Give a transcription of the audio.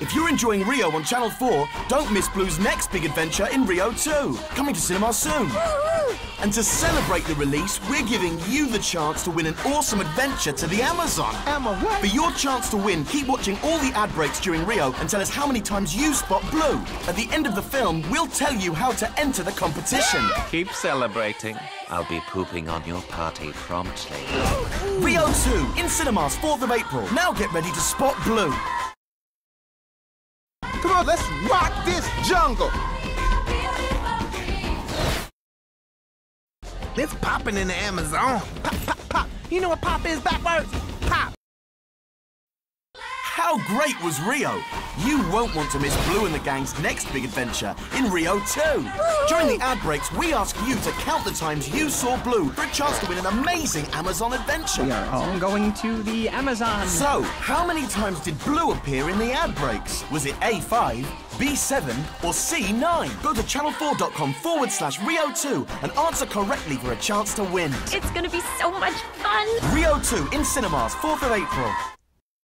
If you're enjoying Rio on Channel 4, don't miss Blue's next big adventure in Rio 2, coming to cinema soon. And to celebrate the release, we're giving you the chance to win an awesome adventure to the Amazon. Emma, what? For your chance to win, keep watching all the ad breaks during Rio and tell us how many times you spot Blue. At the end of the film, we'll tell you how to enter the competition. Keep celebrating. I'll be pooping on your party promptly. Rio 2 in cinemas 4th of April. Now get ready to spot Blue. On, let's rock this jungle. It's popping in the Amazon. Pop, pop, pop. You know what pop is backwards? Pop. How great was Rio? You won't want to miss Blue and the Gang's next big adventure in Rio 2. During the ad breaks, we ask you to count the times you saw Blue for a chance to win an amazing Amazon adventure. We are all going to the Amazon. So, how many times did Blue appear in the ad breaks? Was it A5, B7, or C9? Go to channel4.com forward slash Rio2 and answer correctly for a chance to win. It's gonna be so much fun. Rio 2 in cinemas, 4th of April.